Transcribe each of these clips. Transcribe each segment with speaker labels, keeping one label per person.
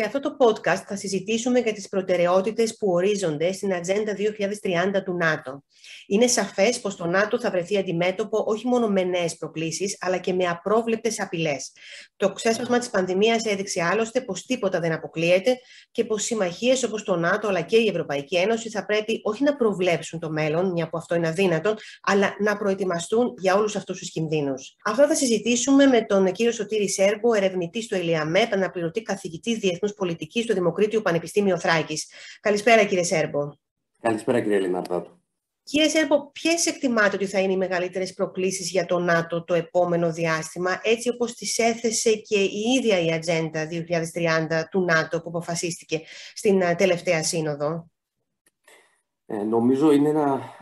Speaker 1: Σε αυτό το podcast θα συζητήσουμε για τις προτεραιότητες που ορίζονται στην Ατζέντα 2030 του ΝΑΤΟ. Είναι σαφές πως το ΝΑΤΟ θα βρεθεί αντιμέτωπο όχι μόνο με νέες προκλήσεις, αλλά και με απρόβλεπτες απειλές. Το ξέσπασμα της πανδημίας έδειξε άλλωστε πως τίποτα δεν αποκλείεται και πως συμμαχίες όπως το ΝΑΤΟ αλλά και η Ευρωπαϊκή Ένωση θα πρέπει όχι να προβλέψουν το μέλλον, μια που αυτό είναι αδύνατο, αλλά να προετοιμαστούν για όλους αυτούς τους κινδύνους. Αυτό θα συζητήσουμε με τον κύριο Σωτήρη Σέρμπο, ερευνητή του ΕΛΙΑΜΕΠ, αναπληρωτή καθηγητή Διεθνούς Πολιτικής στο Δημοκρίτιο Πανεπιστήμιο Θράκης. Καλησπέρα, κύριε Σέρμπο.
Speaker 2: Καλησπέρα, κύριε Λιναρδάτου.
Speaker 1: Κύριε Σέρμπο, ποιες εκτιμάτε ότι θα είναι οι μεγαλύτερες προκλήσεις για το ΝΑΤΟ το επόμενο διάστημα, έτσι όπως τις έθεσε και η ίδια η Ατζέντα 2030 του ΝΑΤΟ που αποφασίστηκε στην τελευταία σύνοδο;
Speaker 2: Ε, νομίζω είναι ένα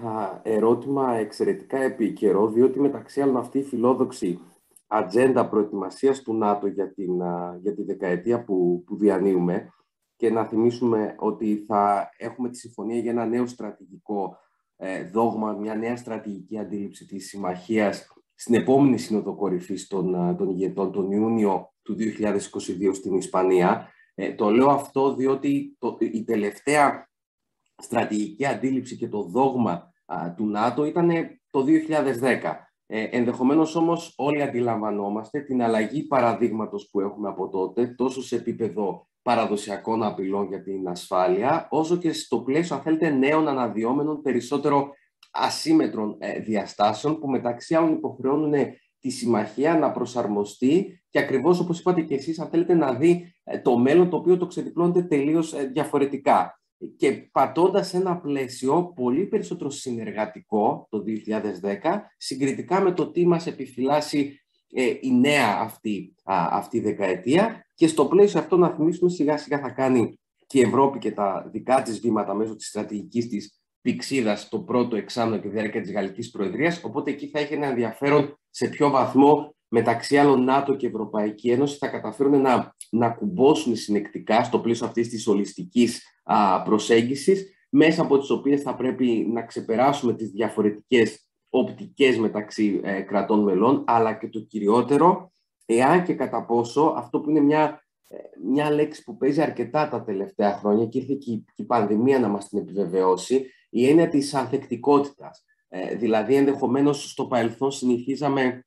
Speaker 2: ερώτημα εξαιρετικά επίκαιρο, διότι μεταξύ άλλων αυτή η φιλόδοξη ατζέντα προετοιμασίας του ΝΑΤΟ για, την, για τη δεκαετία που, που διανύουμε και να θυμίσουμε ότι θα έχουμε τη συμφωνία για ένα νέο στρατηγικό ε, δόγμα, μια νέα στρατηγική αντίληψη της συμμαχίας στην επόμενη Σύνοδο Κορυφής των, των ηγετών τον Ιούνιο του 2022 στην Ισπανία. Ε, το λέω αυτό διότι το, η τελευταία στρατηγική αντίληψη και το δόγμα του ΝΑΤΟ ήταν το 2010. Ε, ενδεχομένως όμως όλοι αντιλαμβανόμαστε την αλλαγή παραδείγματος που έχουμε από τότε, τόσο σε επίπεδο παραδοσιακών απειλών για την ασφάλεια, όσο και στο πλαίσιο, αν θέλετε, νέων αναδυόμενων, περισσότερο ασύμετρων ε, διαστάσεων, που μεταξύ άλλων υποχρεώνουν τη συμμαχία να προσαρμοστεί και ακριβώς όπως είπατε και εσείς, αν θέλετε να δει ε, το μέλλον το οποίο το ξεδιπλώνεται τελείως ε, διαφορετικά και πατώντας ένα πλαίσιο πολύ περισσότερο συνεργατικό το 2010 συγκριτικά με το τι μας επιφυλάσσει ε, η νέα αυτή, α, αυτή δεκαετία και στο πλαίσιο αυτό να θυμίσουμε σιγά σιγά θα κάνει και η Ευρώπη και τα δικά της βήματα μέσω της στρατηγικής της πηξίδας το πρώτο εξάμεινο και διάρκεια της Γαλλικής Προεδρίας. Οπότε εκεί θα έχει ένα ενδιαφέρον σε ποιο βαθμό μεταξύ άλλων ΝΑΤΟ και Ευρωπαϊκή Ένωση θα καταφέρουν να, να κουμπώσουν συνεκτικά στο πλαίσιο αυτής της ολιστικής α, προσέγγισης μέσα από τις οποίες θα πρέπει να ξεπεράσουμε τις διαφορετικές οπτικές μεταξύ ε, κρατών μελών αλλά και το κυριότερο εάν και κατά πόσο αυτό που είναι μια, ε, μια λέξη που παίζει αρκετά τα τελευταία χρόνια και ήρθε και η, και η πανδημία να μας την επιβεβαιώσει η έννοια της ανθεκτικότητας. Ε, δηλαδή ενδεχομένως στο παρελθόν συνηθίζαμε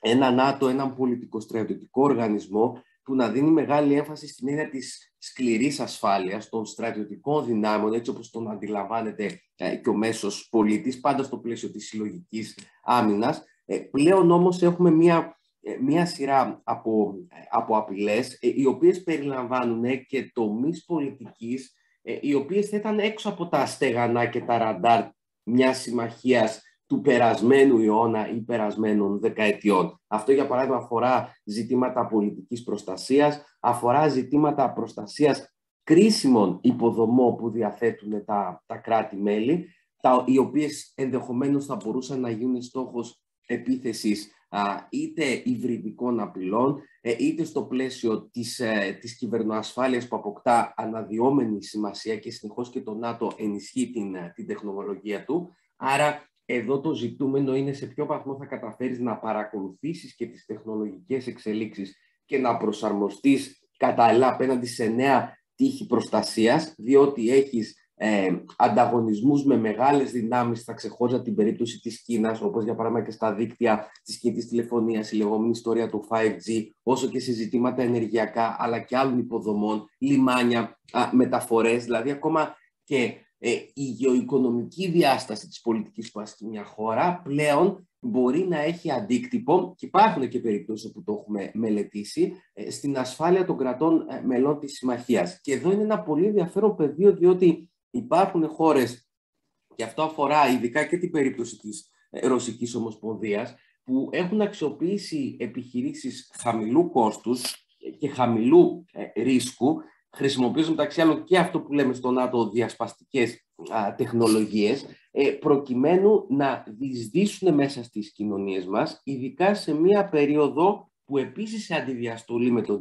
Speaker 2: ένα ΝΑΤΟ, έναν πολιτικό-στρατιωτικό οργανισμό που να δίνει μεγάλη έμφαση στην έννοια της σκληρής ασφάλειας των στρατιωτικών δυνάμεων, έτσι όπως τον αντιλαμβάνεται ε, και ο μέσος πολίτης, πάντα στο πλαίσιο της συλλογικής άμυνας. Ε, πλέον όμως έχουμε μία, ε, μία σειρά από, από απειλές, οι οποίες περιλαμβάνουν και τομείς πολιτικής, οι οποίες θα ήταν έξω από τα στεγανά και τα ραντάρ μιας συμμαχίας του περασμένου αιώνα ή περασμένων δεκαετιών. Αυτό, για παράδειγμα, αφορά ζητήματα πολιτικής προστασίας, αφορά ζητήματα προστασίας κρίσιμων υποδομών που διαθέτουν τα, τα κράτη-μέλη, τα, οι οποίες ενδεχομένως θα μπορούσαν να γίνουν στόχος επίθεσης α, είτε υβριδικών απειλών, ε, είτε στο πλαίσιο της, ε, της κυβερνοασφάλειας που αποκτά αναδυόμενη σημασία και συνεχώς και το ΝΑΤΟ ενισχύει την, ε, την τεχνολογία του. Άρα εδώ το ζητούμενο είναι σε ποιο βαθμό θα καταφέρεις να παρακολουθήσεις και τις τεχνολογικές εξελίξεις και να προσαρμοστείς κατάλληλα απέναντι σε νέα τύχη προστασίας, διότι έχεις ε, ανταγωνισμούς με μεγάλες δυνάμεις, θα ξεχώριζα την περίπτωση της Κίνας, όπως για παράδειγμα και στα δίκτυα της κινητής τηλεφωνίας, η λεγόμενη ιστορία του 5G, όσο και σε ζητήματα ενεργειακά, αλλά και άλλων υποδομών, λιμάνια, α, μεταφορές, δηλαδή ακόμα και ε, η γεωοικονομική διάσταση της πολιτικής που ασκεί μια χώρα πλέον μπορεί να έχει αντίκτυπο, και υπάρχουν και περιπτώσεις που το έχουμε μελετήσει, ε, στην ασφάλεια των κρατών ε, μελών της συμμαχίας. Και εδώ είναι ένα πολύ ενδιαφέρον πεδίο, διότι υπάρχουν χώρες, και αυτό αφορά ειδικά και την περίπτωση της Ρωσικής Ομοσπονδίας, που έχουν αξιοποιήσει επιχειρήσεις χαμηλού κόστους και χαμηλού ρίσκου χρησιμοποιούν μεταξύ άλλων και αυτό που λέμε στο ΝΑΤΟ διασπαστικές α, τεχνολογίες ε, προκειμένου να διεισδύσουν μέσα στις κοινωνίες μας ειδικά σε μία περίοδο που επίσης σε αντιδιαστολή με το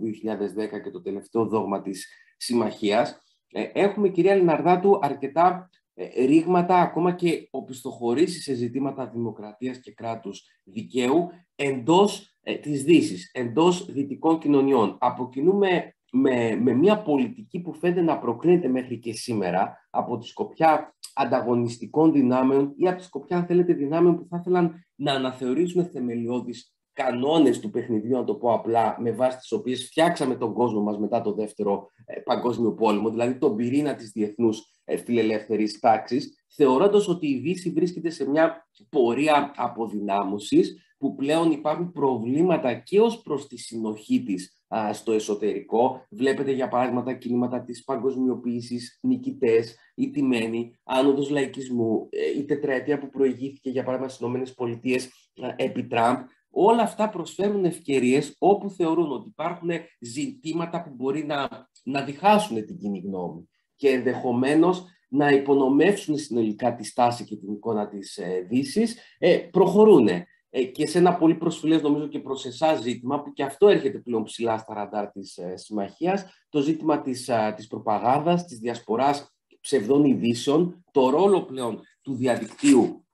Speaker 2: 2010 και το τελευταίο δόγμα της συμμαχίας ε, έχουμε κυρία Λιναρδάτου αρκετά ε, ρήγματα ακόμα και οπισθοχωρήσεις σε ζητήματα δημοκρατίας και κράτους δικαίου εντός της Δύσης, εντός δυτικών κοινωνιών. Αποκινούμε με, με μια πολιτική που φαίνεται να προκρίνεται μέχρι και σήμερα από τη σκοπιά ανταγωνιστικών δυνάμεων ή από τη σκοπιά, αν θέλετε, δυνάμεων που θα ήθελαν να αναθεωρήσουν θεμελιώδεις κανόνες του παιχνιδιού, να το πω απλά, με βάση τις οποίες φτιάξαμε τον κόσμο μας μετά το δεύτερο ε, παγκόσμιο πόλεμο, δηλαδή τον πυρήνα της διεθνούς ε, φιλελεύθερης τάξης, θεωρώντας ότι η Δύση βρίσκεται σε μια πορεία αποδυνάμωσης, που πλέον υπάρχουν προβλήματα και ως προς τη συνοχή της στο εσωτερικό. Βλέπετε για παράδειγμα τα κινήματα της παγκοσμιοποίησης, νικητές, η τιμένη, άνοδος λαϊκισμού, ε, η τετραετία που προηγήθηκε για παράδειγμα στις ΗΠΑ επί Τραμπ. Όλα αυτά προσφέρουν ευκαιρίες όπου θεωρούν ότι υπάρχουν ζητήματα που μπορεί να, να διχάσουν την κοινή γνώμη και ενδεχομένως να υπονομεύσουν συνολικά τη στάση και την εικόνα της ε, Δύσης, ε, προχωρούν. Ε, και σε ένα πολύ προσφυλές νομίζω και προς εσάς ζήτημα που και αυτό έρχεται πλέον ψηλά στα ραντάρ της ε, συμμαχίας, το ζήτημα της, ε, της προπαγάνδας, της διασποράς ψευδών ειδήσεων, το ρόλο πλέον του διαδικτύου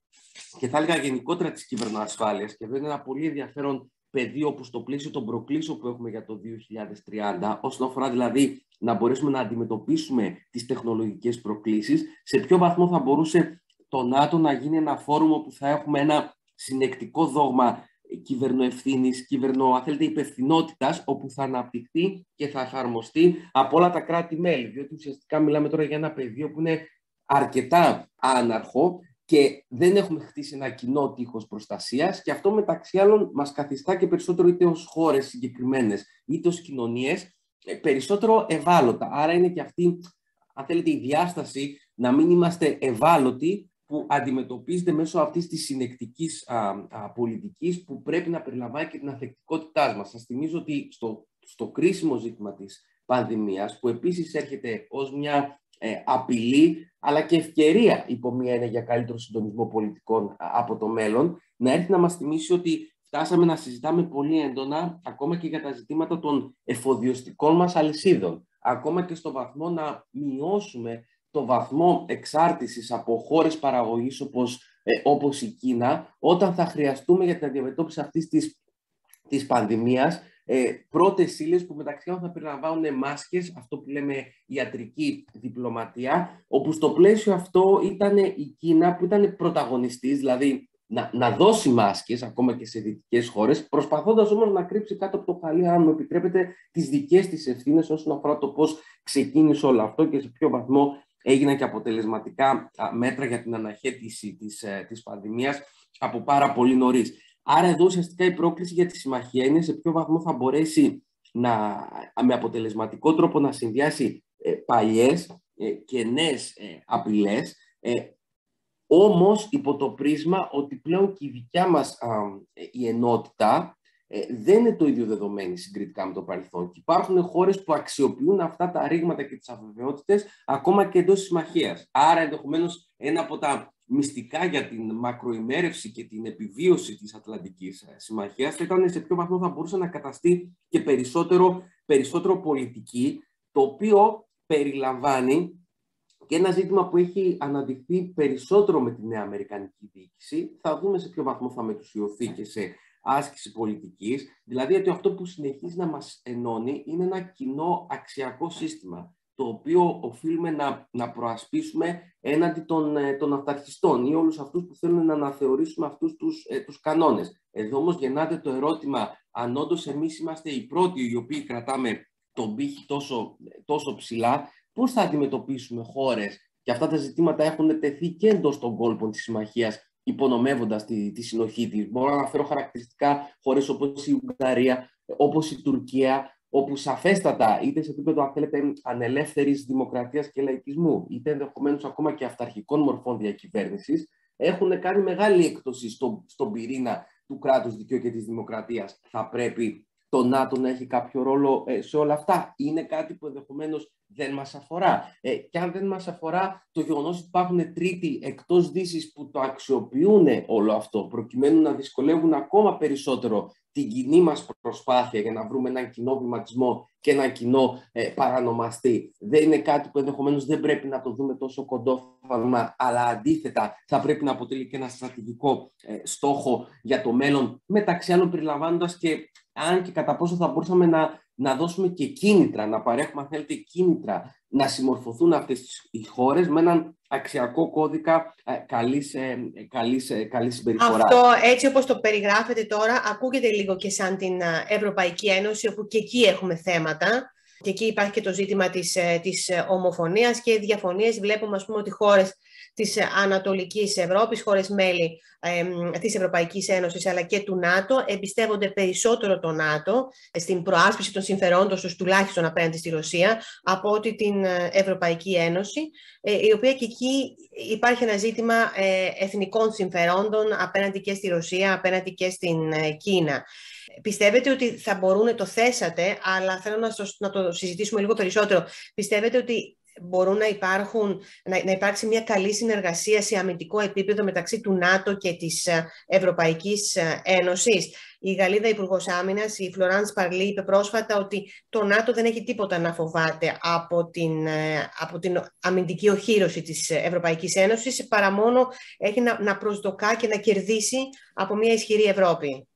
Speaker 2: και θα έλεγα γενικότερα της κυβερνοασφάλειας. Και εδώ είναι ένα πολύ ενδιαφέρον πεδίο που στο πλαίσιο των προκλήσεων που έχουμε για το 2030, όσον αφορά δηλαδή να μπορέσουμε να αντιμετωπίσουμε τις τεχνολογικές προκλήσεις, σε ποιο βαθμό θα μπορούσε το ΝΑΤΟ να γίνει ένα φόρουμ που θα έχουμε ένα συνεκτικό δόγμα κυβερνοευθύνης, κυβερνο, αν θέλετε, υπευθυνότητας, όπου θα αναπτυχθεί και θα εφαρμοστεί από όλα τα κράτη-μέλη. Διότι ουσιαστικά μιλάμε τώρα για ένα πεδίο που είναι αρκετά άναρχο και δεν έχουμε χτίσει ένα κοινό τείχος προστασίας. Και αυτό μεταξύ άλλων μας καθιστά και περισσότερο είτε ως χώρες συγκεκριμένες είτε ως κοινωνίες ε, περισσότερο ευάλωτα. Άρα είναι και αυτή, αν θέλετε, η διάσταση να μην είμαστε ευάλωτοι που αντιμετωπίζεται μέσω αυτής της συνεκτικής α, α, πολιτικής που πρέπει να περιλαμβάνει και την αθεκτικότητά μας. Σας θυμίζω ότι στο, στο κρίσιμο ζήτημα της πανδημίας, που επίσης έρχεται ως μια ε, απειλή, αλλά και ευκαιρία υπό μία έννοια για καλύτερο συντονισμό πολιτικών από το μέλλον, να έρθει να μας θυμίσει ότι φτάσαμε να συζητάμε πολύ έντονα ακόμα και για τα ζητήματα των εφοδιοστικών μας αλυσίδων. Ακόμα και στο βαθμό να μειώσουμε το βαθμό εξάρτησης από χώρες παραγωγής όπως, ε, όπως η Κίνα, όταν θα χρειαστούμε για την αντιμετώπιση αυτής της, της πανδημίας ε, πρώτες ύλες που μεταξύ άλλων θα περιλαμβάνουν μάσκες, αυτό που λέμε ιατρική διπλωματία, όπου στο πλαίσιο αυτό ήταν η Κίνα που ήταν πρωταγωνιστής, δηλαδή να, να δώσει μάσκες ακόμα και σε δυτικές χώρες, προσπαθώντας όμως να κρύψει κάτω από το χαλί, αν μου επιτρέπετε, τις δικές της ευθύνες όσον αφορά το πώς ξεκίνησε όλο αυτό και σε ποιο βαθμό έγιναν και αποτελεσματικά μέτρα για την αναχέτηση της, ε, της πανδημίας από πάρα πολύ νωρίς. Άρα εδώ ουσιαστικά η πρόκληση για τη συμμαχία είναι σε ποιο βαθμό θα μπορέσει να, με αποτελεσματικό τρόπο να συνδυάσει ε, παλιές ε, και νέες ε, απειλές, ε, όμως υπό το πρίσμα ότι πλέον και η δικιά μας η ενότητα ε, δεν είναι το ίδιο δεδομένη συγκριτικά με το παρελθόν. Και υπάρχουν χώρες που αξιοποιούν αυτά τα ρήγματα και τις αβεβαιότητες ακόμα και εντός της συμμαχίας. Άρα, ενδεχομένως, ένα από τα μυστικά για την μακροημέρευση και την επιβίωση της Ατλαντικής ε, Συμμαχίας θα ήταν σε ποιο βαθμό θα μπορούσε να καταστεί και περισσότερο, περισσότερο πολιτική, το οποίο περιλαμβάνει και ένα ζήτημα που έχει αναδειχθεί περισσότερο με τη νέα Αμερικανική διοίκηση. Θα δούμε σε ποιο βαθμό θα μετουσιωθεί και σε άσκηση πολιτικής, δηλαδή ότι αυτό που συνεχίζει να μας ενώνει είναι ένα κοινό αξιακό σύστημα, το οποίο οφείλουμε να, να προασπίσουμε έναντι των, ε, των αυταρχιστών ή όλους αυτούς που θέλουν να αναθεωρήσουμε αυτούς τους, ε, τους κανόνες. Εδώ όμως γεννάται το ερώτημα αν όντως εμείς είμαστε οι πρώτοι οι οποίοι κρατάμε τον πύχη τόσο, τόσο ψηλά, πώς θα αντιμετωπίσουμε χώρες και αυτά τα ζητήματα έχουν τεθεί και εντός των κόλπων της συμμαχίας υπονομεύοντας τη, τη συνοχή της. Μπορώ να αναφέρω χαρακτηριστικά χώρες όπως η Ουγγαρία, όπως η Τουρκία, όπου σαφέστατα, είτε σε επίπεδο αν θέλετε, ανελεύθερης δημοκρατίας και λαϊκισμού, είτε ενδεχομένως ακόμα και αυταρχικών μορφών διακυβέρνησης, έχουν κάνει μεγάλη έκπτωση στο, στον πυρήνα του κράτους δικαίου και της δημοκρατίας. Θα πρέπει το ΝΑΤΟ να έχει κάποιο ρόλο ε, σε όλα αυτά. Είναι κάτι που ενδεχομένως δεν μας αφορά. Ε, και αν δεν μας αφορά το γεγονός ότι υπάρχουν τρίτοι εκτός δύσης που το αξιοποιούν όλο αυτό, προκειμένου να δυσκολεύουν ακόμα περισσότερο την κοινή μας προσπάθεια για να βρούμε έναν κοινό βηματισμό και ένα κοινό ε, παρανομαστή. Δεν είναι κάτι που ενδεχομένως δεν πρέπει να το δούμε τόσο κοντόφθαλμα, αλλά αντίθετα θα πρέπει να αποτελεί και ένα στρατηγικό ε, στόχο για το μέλλον, μεταξύ άλλων περιλαμβάνοντας και αν και κατά πόσο θα μπορούσαμε να να δώσουμε και κίνητρα, να παρέχουμε, αν θέλετε, κίνητρα να συμμορφωθούν αυτές οι χώρες με έναν αξιακό κώδικα ε, καλής, ε, καλής, ε, καλής συμπεριφοράς.
Speaker 1: Αυτό έτσι όπως το περιγράφετε τώρα ακούγεται λίγο και σαν την Ευρωπαϊκή Ένωση όπου και εκεί έχουμε θέματα και εκεί υπάρχει και το ζήτημα της, της ομοφωνίας και διαφωνίες. Βλέπουμε ας πούμε ότι χώρες της Ανατολικής Ευρώπης, χώρες μέλη ε, της Ευρωπαϊκής Ένωσης αλλά και του ΝΑΤΟ, εμπιστεύονται περισσότερο το ΝΑΤΟ στην προάσπιση των συμφερόντων τους τουλάχιστον απέναντι στη Ρωσία από ότι την ε, Ευρωπαϊκή Ένωση, ε, η οποία και εκεί υπάρχει ένα ζήτημα ε, εθνικών συμφερόντων απέναντι και στη Ρωσία, απέναντι και στην Κίνα. Πιστεύετε ότι θα μπορούν, το θέσατε, αλλά θέλω να, να το συζητήσουμε λίγο περισσότερο. Πιστεύετε ότι μπορούν να, υπάρχουν, να, να υπάρξει μια καλή συνεργασία σε αμυντικό επίπεδο μεταξύ του ΝΑΤΟ και της ε, Ευρωπαϊκής ε, Ένωσης; Η Γαλλίδα Υπουργός Άμυνας, η Φλωράν Παρλή, είπε πρόσφατα ότι το ΝΑΤΟ δεν έχει τίποτα να φοβάται από την, ε, από την αμυντική οχύρωση της Ευρωπαϊκής Ένωσης, παρά μόνο έχει να, να προσδοκά και να κερδίσει από μια ισχυρή Ευρώπη.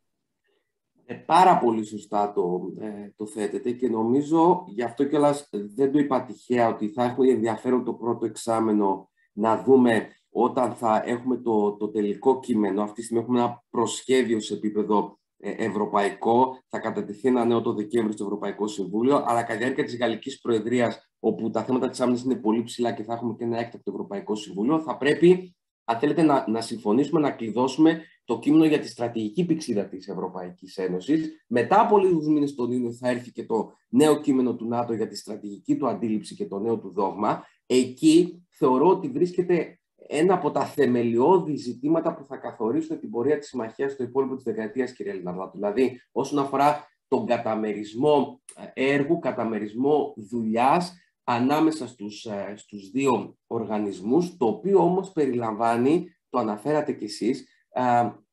Speaker 2: Ε, πάρα πολύ σωστά το, ε, το θέτετε και νομίζω γι' αυτό κιόλας δεν το είπα τυχαία ότι θα έχουμε ενδιαφέρον το πρώτο εξάμενο να δούμε όταν θα έχουμε το, το τελικό κείμενο. Αυτή τη στιγμή έχουμε ένα προσχέδιο σε επίπεδο ε, ευρωπαϊκό. Θα κατατεθεί ένα νέο το Δεκέμβριο στο Ευρωπαϊκό Συμβούλιο. Αλλά κατά τη διάρκεια της Γαλλικής Προεδρίας, όπου τα θέματα της άμυνας είναι πολύ ψηλά και θα έχουμε και ένα έκτακτο Ευρωπαϊκό Συμβούλιο, θα πρέπει, αν θέλετε, να, να συμφωνήσουμε, να κλειδώσουμε το κείμενο για τη στρατηγική πηξίδα της Ευρωπαϊκής Ένωσης. Μετά από λίγους μήνες τον Ιούνιο θα έρθει και το νέο κείμενο του ΝΑΤΟ για τη στρατηγική του αντίληψη και το νέο του δόγμα. Εκεί θεωρώ ότι βρίσκεται ένα από τα θεμελιώδη ζητήματα που θα καθορίσουν την πορεία της συμμαχίας στο υπόλοιπο της δεκαετίας, κύριε Λιναρδάτου. Δηλαδή, όσον αφορά τον καταμερισμό έργου, καταμερισμό δουλειάς ανάμεσα στους, ε, στους δύο οργανισμούς, το οποίο όμως περιλαμβάνει, το αναφέρατε κι εσείς,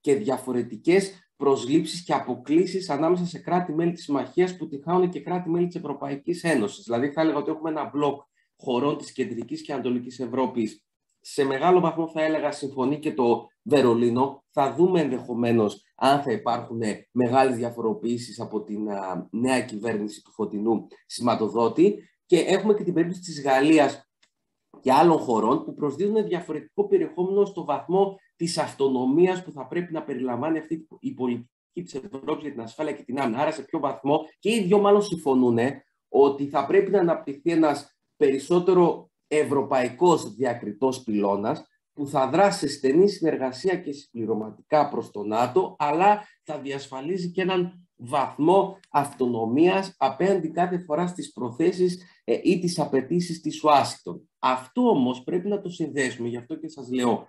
Speaker 2: και διαφορετικές προσλήψεις και αποκλήσεις ανάμεσα σε κράτη-μέλη της Συμμαχίας που τυχάουν και κράτη-μέλη της Ευρωπαϊκής Ένωσης. Δηλαδή θα έλεγα ότι έχουμε ένα μπλοκ χωρών της Κεντρικής και Ανατολικής Ευρώπης. Σε μεγάλο βαθμό θα έλεγα συμφωνεί και το Βερολίνο. Θα δούμε ενδεχομένως αν θα υπάρχουν μεγάλες διαφοροποιήσεις από την νέα κυβέρνηση του Φωτεινού σηματοδότη. Και έχουμε και την περίπτωση της Γαλλίας και άλλων χωρών που προσδίδουν διαφορετικό περιεχόμενο στο βαθμό της αυτονομίας που θα πρέπει να περιλαμβάνει αυτή η πολιτική της Ευρώπης για την ασφάλεια και την άμυνα. Άρα σε ποιο βαθμό και οι δυο μάλλον συμφωνούν ότι θα πρέπει να αναπτυχθεί ένας περισσότερο ευρωπαϊκός διακριτός πυλώνας που θα δράσει σε στενή συνεργασία και συμπληρωματικά προς το ΝΑΤΟ, αλλά θα διασφαλίζει και έναν βαθμό αυτονομίας απέναντι κάθε φορά στις προθέσεις ε, ή τις απαιτήσεις της Ουάσιγκτον. Αυτό όμως πρέπει να το συνδέσουμε, γι' αυτό και σας λέω,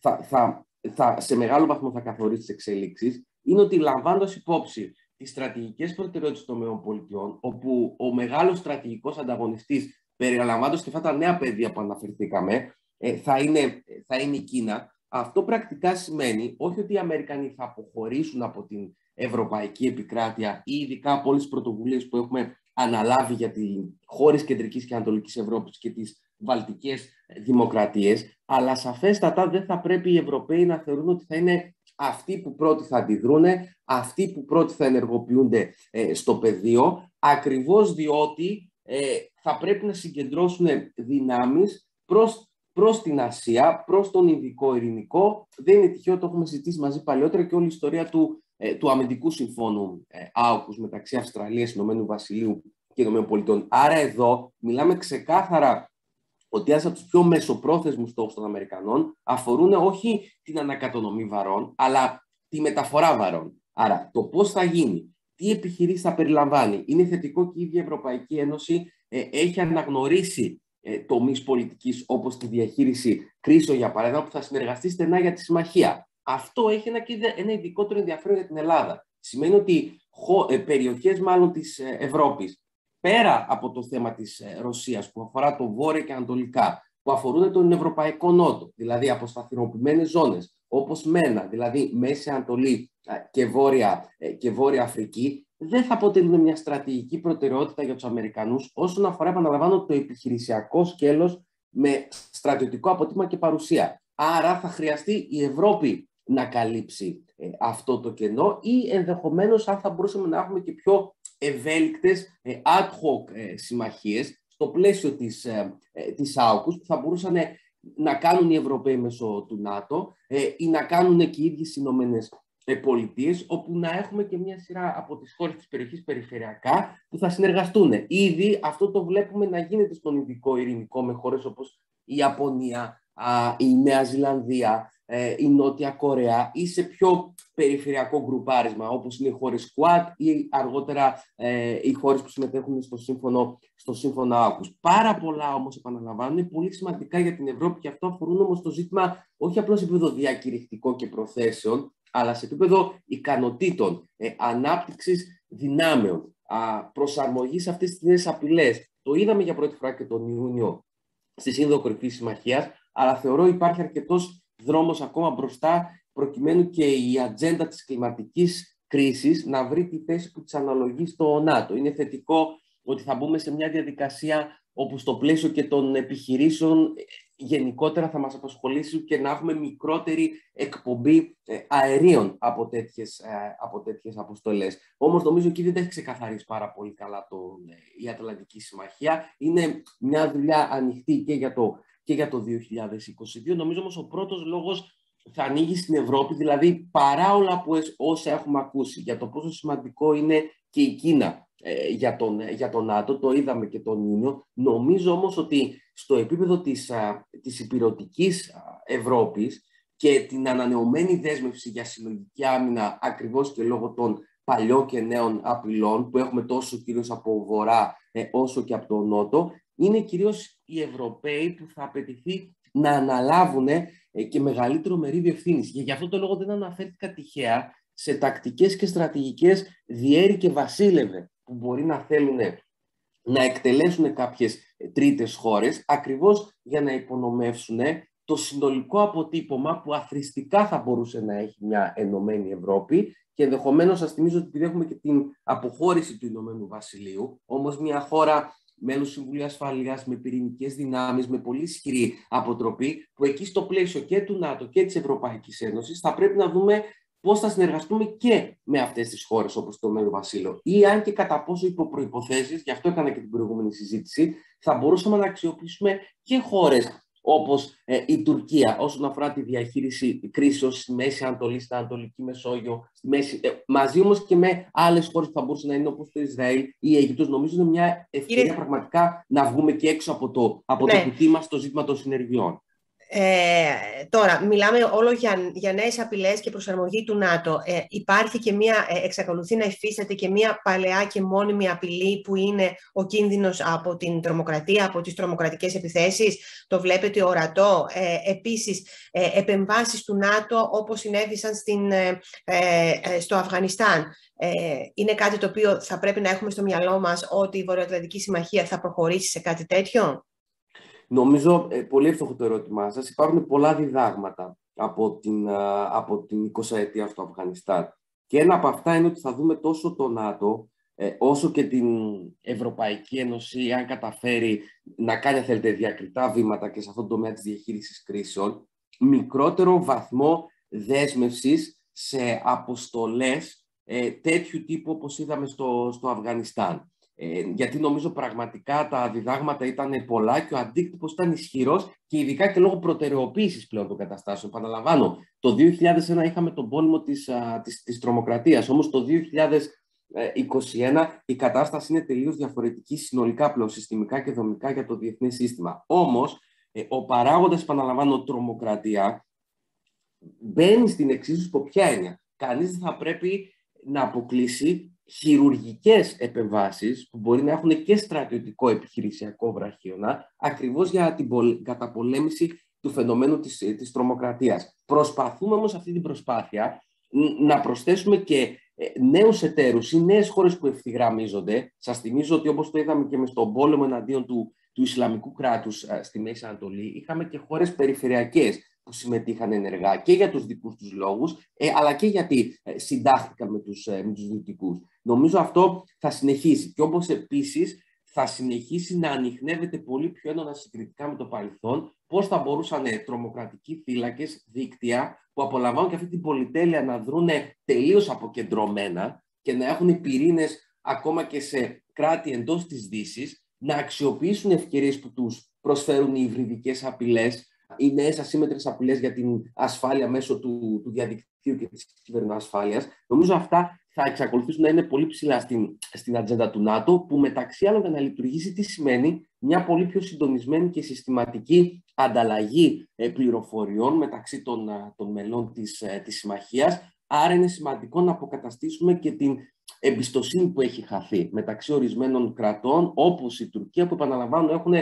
Speaker 2: θα, θα, θα, σε μεγάλο βαθμό θα καθορίσει τις εξέλιξεις, είναι ότι λαμβάνοντας υπόψη τις στρατηγικές προτεραιότητες των ΗΠΑ, όπου ο μεγάλος στρατηγικός ανταγωνιστής, περιλαμβάνοντας και αυτά τα νέα πεδία που αναφερθήκαμε, ε, θα είναι, θα είναι η Κίνα, αυτό πρακτικά σημαίνει όχι ότι οι Αμερικανοί θα αποχωρήσουν από την ευρωπαϊκή επικράτεια ή ειδικά από όλες τις πρωτοβουλίες που έχουμε αναλάβει για τι χώρες κεντρικής και ανατολικής Ευρώπης και τις βαλτικές δημοκρατίες, αλλά σαφέστατα δεν θα πρέπει οι Ευρωπαίοι να θεωρούν ότι θα είναι αυτοί που πρώτοι θα αντιδρούν, αυτοί που πρώτοι θα ενεργοποιούνται ε, στο πεδίο, ακριβώς διότι ε, θα πρέπει να συγκεντρώσουν δυνάμεις προς, προς την Ασία, προς τον Ινδικό Ειρηνικό. Δεν είναι τυχαίο, το έχουμε συζητήσει μαζί παλιότερα και όλη η ιστορία του ε, του αμυντικού συμφώνου ε, άοκους μεταξύ Αυστραλίας, Ηνωμένου Βασιλείου και Ηνωμένων Πολιτών. Άρα εδώ μιλάμε ξεκάθαρα ότι ένας από τους πιο μεσοπρόθεσμους στόχους των Αμερικανών αφορούν όχι την ανακατονομή βαρών, αλλά τη μεταφορά βαρών. Άρα, το πώς θα γίνει, τι επιχειρήσεις θα περιλαμβάνει. Είναι θετικό και η ίδια Ευρωπαϊκή Ένωση ε, έχει αναγνωρίσει ε, τομείς πολιτικής όπως τη διαχείριση κρίσεων, για παράδειγμα, που θα συνεργαστεί στενά για τη συμμαχία. Αυτό έχει ένα, ένα ειδικότερο ενδιαφέρον για την Ελλάδα. Σημαίνει ότι ε, περιοχές μάλλον της ε, Ευρώπης, πέρα από το θέμα της ε, Ρωσίας που αφορά το βόρειο και ανατολικά, που αφορούν τον Ευρωπαϊκό Νότο, δηλαδή αποσταθεροποιημένες ζώνες, όπως ΜΕΝΑ, δηλαδή Μέση Ανατολή και Βόρεια, και Βόρεια Αφρική, δεν θα αποτελούν μια στρατηγική προτεραιότητα για τους Αμερικανούς όσον αφορά, επαναλαμβάνω, το επιχειρησιακό σκέλος με στρατιωτικό αποτύπωμα και παρουσία. Άρα θα χρειαστεί η Ευρώπη να καλύψει ε, αυτό το κενό ή ενδεχομένως αν θα μπορούσαμε να έχουμε και πιο ευέλικτες ad hoc συμμαχίες στο πλαίσιο της, της AUKUS που θα μπορούσαν να κάνουν οι Ευρωπαίοι μέσω του ΝΑΤΟ ή να κάνουν και οι ίδιες οι Ηνωμένες πολιτείες, όπου να έχουμε και μια σειρά από τις χώρες της περιοχής περιφερειακά που θα συνεργαστούν. Ήδη αυτό το βλέπουμε να γίνεται στον ειδικό ειρηνικό με χώρες όπως η Ιαπωνία, η Νέα Ζηλανδία, ε, η Νότια Κορέα ή σε πιο περιφερειακό γκρουπάρισμα όπως είναι οι χώρες Quad ή αργότερα ε, οι χώρες που συμμετέχουν στο σύμφωνο, στο σύμφωνο Άκους. Πάρα πολλά όμως επαναλαμβάνω είναι πολύ σημαντικά για την Ευρώπη και αυτό αφορούν όμως το ζήτημα όχι απλώς σε επίπεδο διακηρυχτικό και προθέσεων αλλά σε επίπεδο ικανοτήτων, ε, ανάπτυξης δυνάμεων, α, προσαρμογής σε αυτές τις νέες απειλές. Το είδαμε για πρώτη φορά και τον Ιούνιο στη Σύνδο Κορυφής Συμμαχίας, αλλά θεωρώ υπάρχει αρκετός δρόμος ακόμα μπροστά προκειμένου και η ατζέντα της κλιματικής κρίσης να βρει τη θέση που της αναλογεί στο ΝΑΤΟ. Είναι θετικό ότι θα μπούμε σε μια διαδικασία όπου στο πλαίσιο και των επιχειρήσεων ε, γενικότερα θα μας απασχολήσει και να έχουμε μικρότερη εκπομπή ε, αερίων από τέτοιες, ε, από τέτοιες αποστολές. Όμως νομίζω εκεί δεν τα έχει ξεκαθαρίσει πάρα πολύ καλά το, η Ατλαντική Συμμαχία. Είναι μια δουλειά ανοιχτή και για το, και για το 2022. Νομίζω όμως ο πρώτος λόγος θα ανοίγει στην Ευρώπη, δηλαδή παρά όλα που όσα έχουμε ακούσει για το πόσο σημαντικό είναι και η Κίνα ε, για τον, για τον ΝΑΤΟ, το είδαμε και τον Ιούνιο. Νομίζω όμως ότι στο επίπεδο της, α, της υπηρετικής Ευρώπης και την ανανεωμένη δέσμευση για συλλογική άμυνα ακριβώς και λόγω των παλιών και νέων απειλών που έχουμε τόσο κυρίως από βορρά ε, όσο και από τον νότο, είναι κυρίως οι Ευρωπαίοι που θα απαιτηθεί να αναλάβουν ε, και μεγαλύτερο μερίδιο ευθύνης. Και γι' αυτό το λόγο δεν αναφέρθηκα τυχαία σε τακτικές και στρατηγικές διέρη και βασίλευε που μπορεί να θέλουν να εκτελέσουν κάποιες τρίτες χώρες ακριβώς για να υπονομεύσουν το συνολικό αποτύπωμα που αθρηστικά θα μπορούσε να έχει μια ενωμένη Ευρώπη και ενδεχομένως σας θυμίζω ότι επειδή έχουμε και την αποχώρηση του Ηνωμένου Βασιλείου, όμως μια χώρα μέλο Συμβουλίου Ασφαλείας με πυρηνικές δυνάμεις, με πολύ ισχυρή αποτροπή, που εκεί στο πλαίσιο και του ΝΑΤΟ και της Ευρωπαϊκής Ένωσης θα πρέπει να δούμε πώς θα συνεργαστούμε και με αυτές τις χώρες όπως το Μένο Βασίλειο. Ή αν και κατά πόσο υπό προποθέσει, γι' αυτό έκανα και την προηγούμενη συζήτηση, θα μπορούσαμε να αξιοποιήσουμε και χώρες όπως ε, η Τουρκία όσον αφορά τη διαχείριση κρίσεων στη Μέση Ανατολή, στην Ανατολική Μεσόγειο, στη Μέση, ε, μαζί όμως και με άλλες χώρες που θα μπορούσαν να είναι όπως το Ισραήλ ή η Αίγυπτος. Νομίζω είναι μια ευκαιρία Κύριε... πραγματικά να βγούμε και έξω από το, από ναι. το κουτί μας το ζήτημα των συνεργειών.
Speaker 1: Ε, τώρα, μιλάμε όλο για, για νέες απειλές και προσαρμογή του ΝΑΤΟ. Ε, υπάρχει και μία, ε, εξακολουθεί να υφίσταται και μία παλαιά και μόνιμη απειλή που είναι ο κίνδυνος από την τρομοκρατία, από τις τρομοκρατικές επιθέσεις. Το βλέπετε ορατό. Ε, επίσης, ε, επεμβάσεις του ΝΑΤΟ όπως συνέβησαν στην, ε, ε, στο Αφγανιστάν. είναι κάτι το οποίο θα πρέπει να έχουμε στο μυαλό μας ότι η Βορειοατλαντική Συμμαχία θα προχωρήσει σε κάτι τέτοιο;
Speaker 2: Νομίζω, ε, πολύ εύστοχο το ερώτημά σας, υπάρχουν πολλά διδάγματα από την, από την 20 ετία στο Αφγανιστάν. Και ένα από αυτά είναι ότι θα δούμε τόσο το ΝΑΤΟ, ε, όσο και την Ευρωπαϊκή Ένωση, αν καταφέρει να κάνει, θέλετε, διακριτά βήματα και σε αυτό το τομέα της διαχείρισης κρίσεων, μικρότερο βαθμό δέσμευσης σε αποστολές ε, τέτοιου τύπου όπως είδαμε στο, στο Αφγανιστάν. Ε, γιατί νομίζω πραγματικά τα διδάγματα ήταν πολλά και ο αντίκτυπος ήταν ισχυρός και ειδικά και λόγω προτεραιοποίησης πλέον των καταστάσεων. Παραλαμβάνω, το 2001 είχαμε τον πόλεμο της, α, της, της τρομοκρατίας, όμως το 2021 η κατάσταση είναι τελείως διαφορετική συνολικά πλέον, συστημικά και δομικά για το διεθνές σύστημα. Όμως, ε, ο παράγοντας, επαναλαμβάνω, τρομοκρατία, μπαίνει στην εξίσου από ποια έννοια. Κανείς δεν θα πρέπει να αποκλείσει χειρουργικές επεμβάσεις που μπορεί να έχουν και στρατιωτικό επιχειρησιακό βραχίωνα ακριβώς για την καταπολέμηση του φαινομένου της, της τρομοκρατίας. Προσπαθούμε όμως αυτή την προσπάθεια να προσθέσουμε και ε, νέους εταίρους ή νέες χώρες που ευθυγραμμίζονται. Σας θυμίζω ότι όπως το είδαμε και με στον πόλεμο εναντίον του, του Ισλαμικού κράτους ε, στη Μέση Ανατολή, είχαμε και χώρες περιφερειακές που συμμετείχαν ενεργά και για τους δικούς τους λόγους, ε, αλλά και γιατί ε, συντάχθηκαν με τους, ε, με τους δυτικούς. Νομίζω αυτό θα συνεχίσει και όπως επίσης θα συνεχίσει να ανοιχνεύεται πολύ πιο έντονα συγκριτικά με το παρελθόν πώς θα μπορούσαν τρομοκρατικοί φύλακες, δίκτυα που απολαμβάνουν και αυτή την πολυτέλεια να δρουν τελείως αποκεντρωμένα και να έχουν πυρήνες ακόμα και σε κράτη εντός της δύσης, να αξιοποιήσουν ευκαιρίες που τους προσφέρουν οι υβριδικές απειλές, οι νέες ασύμμετρες απειλές για την ασφάλεια μέσω του, του διαδικτύου και της κυβερνοασφάλειας. Νομίζω αυτά θα εξακολουθήσουν να είναι πολύ ψηλά στην, στην ατζέντα του ΝΑΤΟ, που μεταξύ άλλων για να λειτουργήσει τι σημαίνει; Μια πολύ πιο συντονισμένη και συστηματική ανταλλαγή ε, πληροφοριών μεταξύ των, των μελών της, ε, της συμμαχίας. Άρα είναι σημαντικό να αποκαταστήσουμε και την εμπιστοσύνη που έχει χαθεί μεταξύ ορισμένων κρατών, όπως η Τουρκία, που επαναλαμβάνω έχουν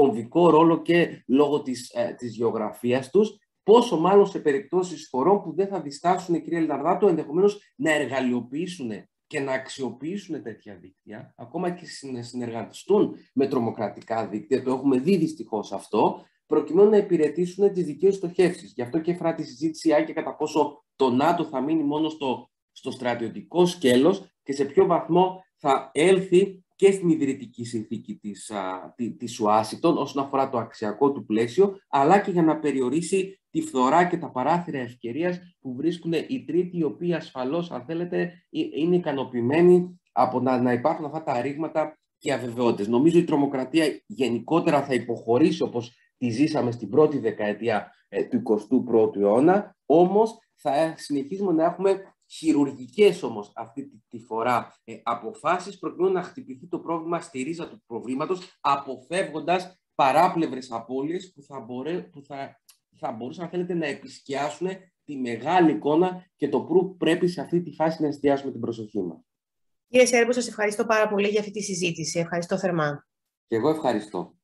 Speaker 2: κομβικό ρόλο και λόγω της, ε, της γεωγραφίας τους Πόσο μάλλον σε περιπτώσεις χωρών που δεν θα διστάσουν, κυρία Λιναρδάτο, ενδεχομένως να εργαλειοποιήσουν και να αξιοποιήσουν τέτοια δίκτυα, ακόμα και να συνεργαστούν με τρομοκρατικά δίκτυα, το έχουμε δει δυστυχώς αυτό, προκειμένου να υπηρετήσουν τις δικές στοχεύσεις. Γι' αυτό και έφερα τη συζήτηση και κατά πόσο το ΝΑΤΟ θα μείνει μόνο στο, στο στρατιωτικό σκέλος και σε ποιο βαθμό θα έλθει και στην ιδρυτική συνθήκη της, α, της Ουάσιτον όσον αφορά το αξιακό του πλαίσιο, αλλά και για να περιορίσει τη φθορά και τα παράθυρα ευκαιρίας που βρίσκουν οι τρίτοι, οι οποίοι ασφαλώς, αν θέλετε, είναι ικανοποιημένοι από να, να υπάρχουν αυτά τα ρήγματα και αβεβαιότητες. Νομίζω η τρομοκρατία γενικότερα θα υποχωρήσει όπως τη ζήσαμε στην πρώτη δεκαετία ε, του 21ου αιώνα, όμως θα συνεχίσουμε να έχουμε χειρουργικές όμως αυτή τη, φορά ε, αποφάσεις προκειμένου να χτυπηθεί το πρόβλημα στη ρίζα του προβλήματος αποφεύγοντας παράπλευρες απώλειες που θα, μπορέ, που θα, θα μπορούσαν αν θέλετε, να επισκιάσουν τη μεγάλη εικόνα και το που πρέπει σε αυτή τη φάση να εστιάσουμε την προσοχή μας.
Speaker 1: Κύριε Σέρβο, σας ευχαριστώ πάρα πολύ για αυτή τη συζήτηση. Ευχαριστώ θερμά.
Speaker 2: Και εγώ ευχαριστώ.